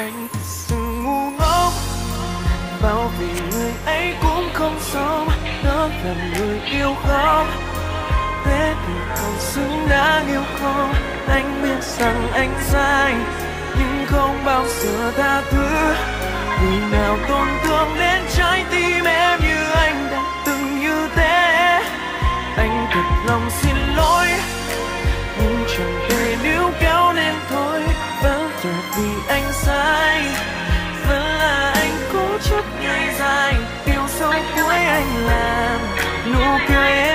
anh từng sự ngu ngốc. Bao vì người ấy cũng không sống, đó là người yêu không thế thì còn xứng đáng yêu không anh biết rằng anh sai. Nhưng không bao giờ tha thứ người nào tổn thương đến trái tim em như anh đã từng như thế. Anh thật lòng xin lỗi gì vì anh sai? Vẫn là anh cố chấp ngày dài điều sau cuối anh làm, nụ cười em